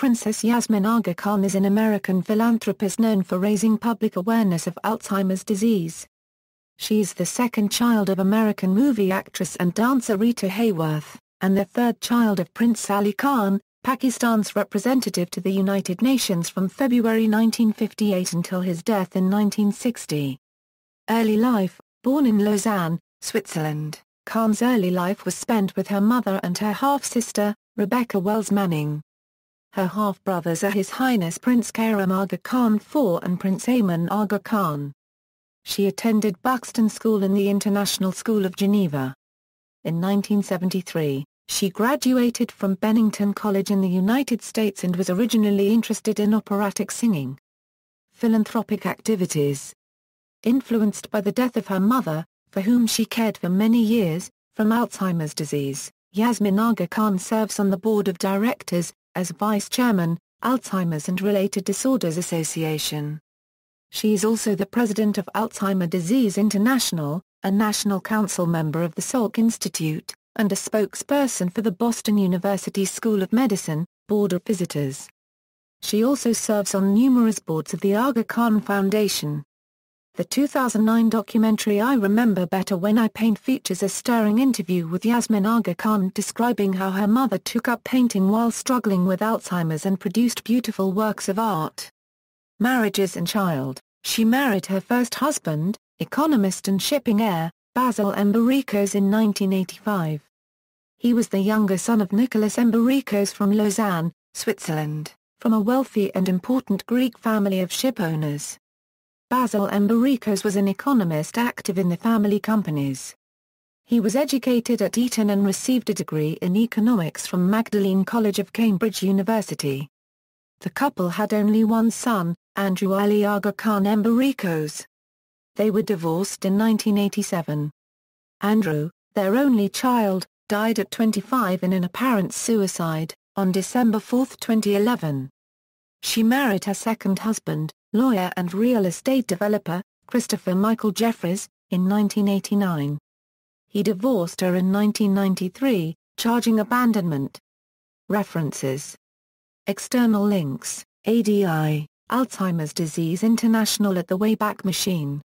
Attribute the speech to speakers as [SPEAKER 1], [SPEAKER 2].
[SPEAKER 1] Princess Yasmin Aga Khan is an American philanthropist known for raising public awareness of Alzheimer's disease. She is the second child of American movie actress and dancer Rita Hayworth, and the third child of Prince Aly Khan, Pakistan's representative to the United Nations from February 1958 until his death in 1960. Early life, born in Lausanne, Switzerland, Khan's early life was spent with her mother and her half-sister, Rebecca Welles Manning. Her half-brothers are His Highness Prince Karim Aga Khan IV and Prince Amyn Aga Khan. She attended Buxton School in the International School of Geneva. In 1973, she graduated from Bennington College in the United States and was originally interested in operatic singing. Philanthropic activities Influenced by the death of her mother, for whom she cared for many years, from Alzheimer's disease, Yasmin Aga Khan serves on the board of directors, as vice chairman, Alzheimer's and Related Disorders Association. She is also the president of Alzheimer Disease International, a national council member of the Salk Institute, and a spokesperson for the Boston University School of Medicine, Board of Visitors. She also serves on numerous boards of the Aga Khan Foundation. The 2009 documentary I Remember Better When I Paint features a stirring interview with Yasmin Aga Khan describing how her mother took up painting while struggling with Alzheimer's and produced beautiful works of art. Marriages and child She married her first husband, economist and shipping heir, Basil Embiricos in 1985. He was the younger son of Nicholas Embiricos from Lausanne, Switzerland, from a wealthy and important Greek family of shipowners. Basil Embiricos was an economist active in the family companies. He was educated at Eton and received a degree in economics from Magdalene College of Cambridge University. The couple had only one son, Andrew Ali Aga Khan Embiricos. They were divorced in 1987. Andrew, their only child, died at 25 in an apparent suicide, on December 4, 2011. She married her second husband, lawyer and real estate developer, Christopher Michael Jeffries, in 1989. He divorced her in 1993, charging abandonment. References External links, ADI, Alzheimer's Disease International at the Wayback Machine.